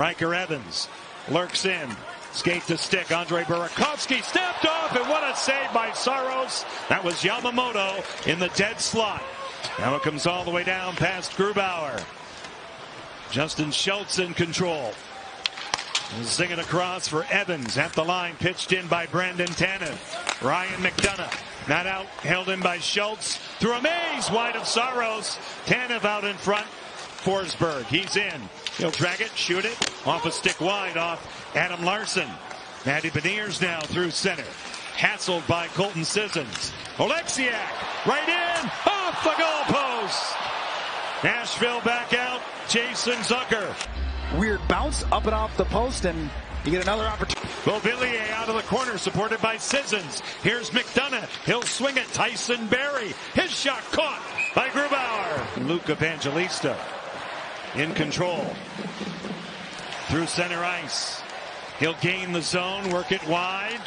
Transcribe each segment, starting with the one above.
Ryker Evans lurks in. Skate to stick. Andre Burakovsky stepped off, and what a save by Saros. That was Yamamoto in the dead slot. Now it comes all the way down past Grubauer. Justin Schultz in control. Sing it across for Evans at the line, pitched in by Brandon Tanev. Ryan McDonagh not out, held in by Schultz. Through a maze, wide of Saros. Tanev out in front. Forsberg, he's in. He'll drag it, shoot it, off a stick wide off Adam Larsson. Matty Beniers now through center. Hassled by Colton Sissons. Oleksiak, right in, off the goalpost. Nashville back out, Jason Zucker. Weird bounce up and off the post, and you get another opportunity. Beauvillier out of the corner, supported by Sissons. Here's McDonagh. He'll swing it. Tyson Barrie. His shot caught by Grubauer. Luke Evangelista in control. Through center ice. He'll gain the zone, work it wide.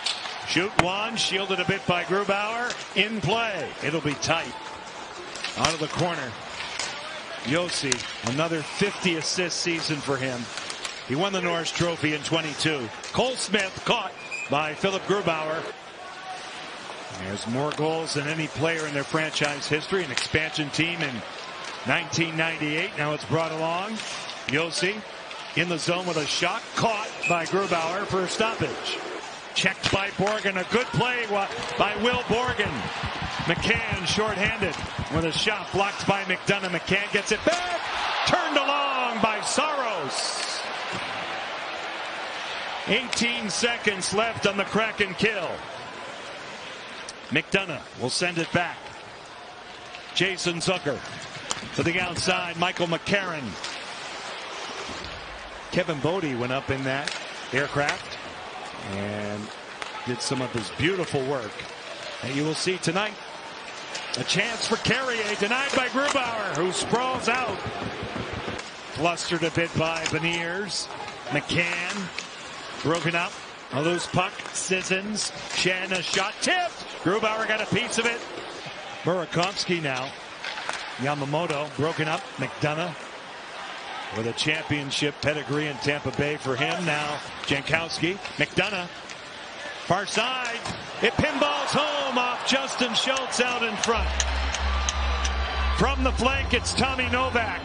Shoot one, shielded a bit by Grubauer. In play. It'll be tight. Out of the corner. Josi, another 50 assist season for him. He won the Norris Trophy in 22. Cole Smith caught by Philipp Grubauer. There's more goals than any player in their franchise history. An expansion team in 1998. Now it's brought along. Josi in the zone with a shot caught by Grubauer for a stoppage. Checked by Borgen. A good play by Will Borgen. McCann shorthanded with a shot blocked by McDonagh. McCann gets it back. Turned along by Saros. 18 seconds left on the Kraken kill. McDonagh will send it back. Jason Zucker to the outside. Michael McCarron. Kevin Bodie went up in that aircraft and did some of his beautiful work. And you will see tonight a chance for Carrier denied by Grubauer who sprawls out. Flustered a bit by Beniers. McCann broken up. A loose puck. Sissons. Schenn a shot tipped. Grubauer got a piece of it. Burakovsky now. Yamamoto broken up. McDonagh with a championship pedigree in Tampa Bay for him. Now Jankowski. McDonagh, Far side. It pinballs home off Justin Schultz out in front. From the flank, it's Tommy Novak.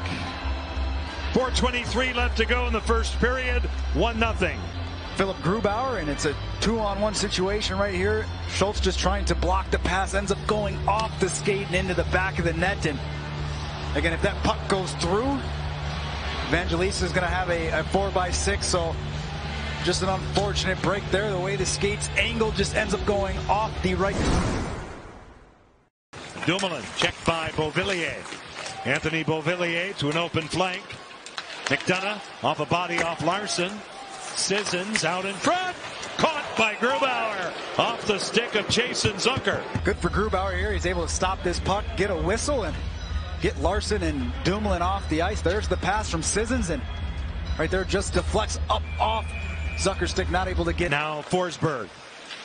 4.23 left to go in the first period. 1 nothing. Philipp Grubauer, and it's a two-on-one situation right here. Schultz just trying to block the pass, ends up going off the skate and into the back of the net. And again, if that puck goes through, Evangelista is going to have a, a 4 by 6 so just an unfortunate break there. The way the skates angle just ends up going off the right. Dumoulin checked by Beauvillier. Anthony Beauvillier to an open flank. McDonagh off a body off Larsson. Sissons out in front. Caught by Grubauer off the stick of Jason Zucker. Good for Grubauer here. He's able to stop this puck, get a whistle, and get Larsson and Dumoulin off the ice. There's the pass from Sissons, and right there just deflects up off Zucker stick, not able to get. Now Forsberg.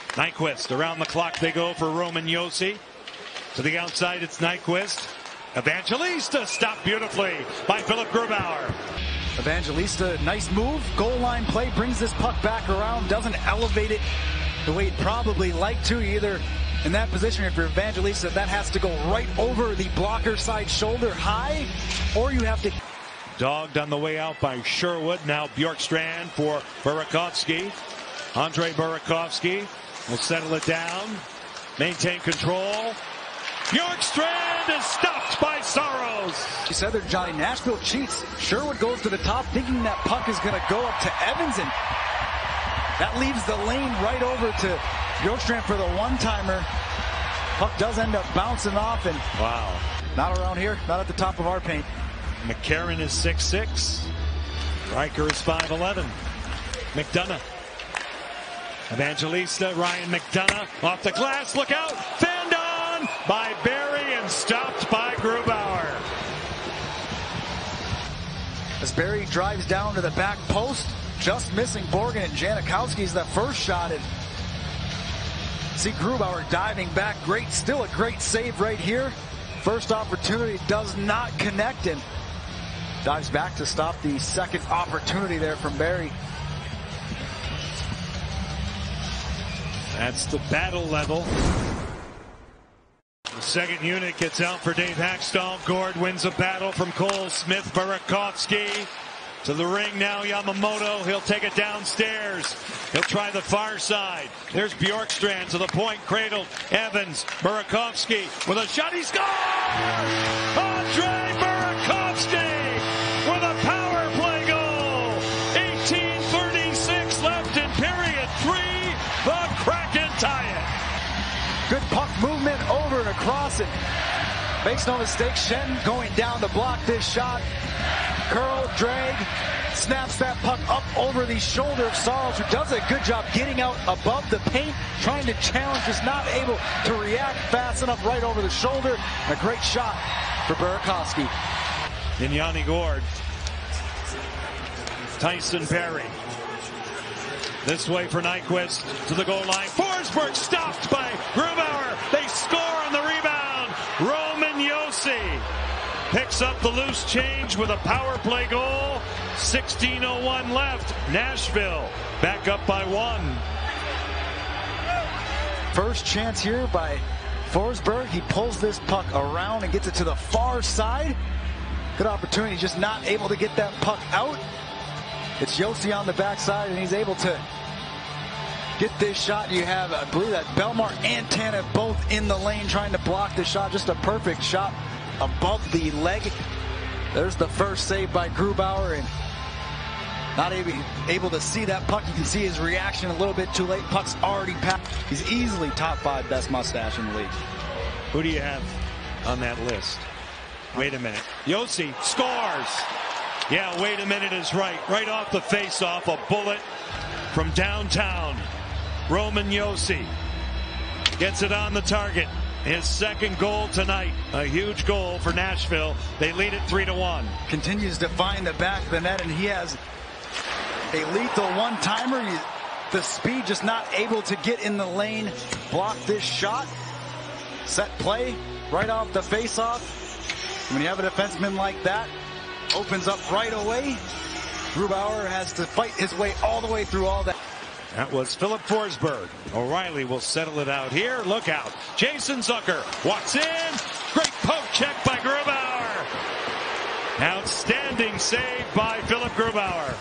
Nyquist around the clock they go for Roman Josi. To the outside it's Nyquist. Evangelista stopped beautifully by Philipp Grubauer. Evangelista, nice move. Goal line play brings this puck back around, doesn't elevate it the way he'd probably like to either. In that position, if you're Evangelista, that has to go right over the blocker side shoulder high, or you have to. Dogged on the way out by Sherwood. Now Bjorkstrand for Burakovsky. Andre Burakovsky will settle it down. Maintain control. Bjorkstrand is stopped by Saros. He said that Johnny Nashville cheats. Sherwood goes to the top thinking that puck is going to go up to Evans and that leaves the lane right over to Bjorkstrand for the one-timer. Puck does end up bouncing off and wow. Not around here, not at the top of our paint. McCarron is 6'6". Ryker is 5'11". McDonagh. Evangelista, Ryan McDonagh off the glass. Look out. Fanned on by Barrie and stopped by Grubauer. As Barrie drives down to the back post, just missing Borgen and Jankowski's the first shot. And see Grubauer diving back. Great, still a great save right here. First opportunity does not connect. And Dives back to stop the second opportunity there from Barrie. That's the battle level. The second unit gets out for Dave Hakstol. Gourde wins a battle from Cole Smith. Burakovsky to the ring now. Yamamoto. He'll take it downstairs. He'll try the far side. There's Bjorkstrand to the point. Cradled. Evans. Burakovsky with a shot. He scores! Andre Burakovsky with a power play goal. 1836 left in period three. The Kraken tie it. Good puck movement over and across it. Makes no mistake, Schenn going down to block this shot. Curl, drag, snaps that puck up over the shoulder of Saros, who does a good job getting out above the paint, trying to challenge, just not able to react fast enough right over the shoulder. A great shot for Burakovsky. And Yanni Gourde. Tyson Barrie. This way for Nyquist to the goal line. Forsberg stopped by Grubauer. They score on the rebound. Roman Josi picks up the loose change with a power play goal. 16.01 left. Nashville back up by one. First chance here by Forsberg. He pulls this puck around and gets it to the far side. Good opportunity, just not able to get that puck out. It's Josi on the backside, and he's able to get this shot. You have, I believe that Bellemare and Tanev both in the lane trying to block the shot. Just a perfect shot above the leg. There's the first save by Grubauer, and not able, able to see that puck. You can see his reaction a little bit too late. Puck's already passed. He's easily top five best mustache in the league. Who do you have on that list? Wait a minute. Josi scores. Yeah, wait a minute is right. Right off the face-off, a bullet from downtown. Roman Josi gets it on the target. His second goal tonight. A huge goal for Nashville. They lead it 3 to 1. Continues to find the back of the net, and he has a lethal one-timer. The speed just not able to get in the lane, block this shot. Set play right off the face-off. When you have a defenseman like that, opens up right away. Grubauer has to fight his way all the way through all that. That was Filip Forsberg. O'Reilly will settle it out here. Look out. Jason Zucker walks in. Great poke check by Grubauer. Outstanding save by Philipp Grubauer.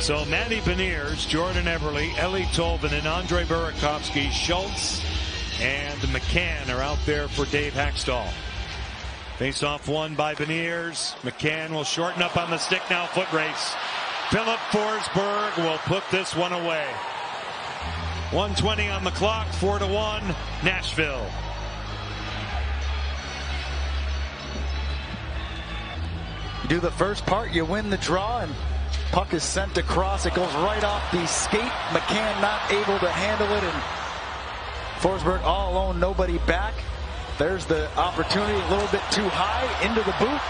So Matty Beniers, Jordan Eberle, Eeli and Andre Burakovsky, Schultz, and McCann are out there for Dave Hakstol. Face off one by Beniers. McCann will shorten up on the stick now. Foot race. Filip Forsberg will put this one away. 120 on the clock, 4 to 1, Nashville. You do the first part, you win the draw, and puck is sent across. It goes right off the skate. McCann not able to handle it, and Forsberg all alone, nobody back. There's the opportunity, a little bit too high, into the boot.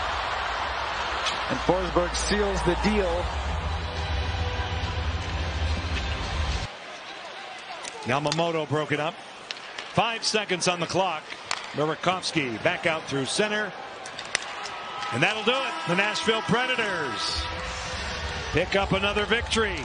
And Forsberg seals the deal. Yamamoto broke it up. Five seconds on the clock. Burakovsky back out through center. And that'll do it. The Nashville Predators pick up another victory.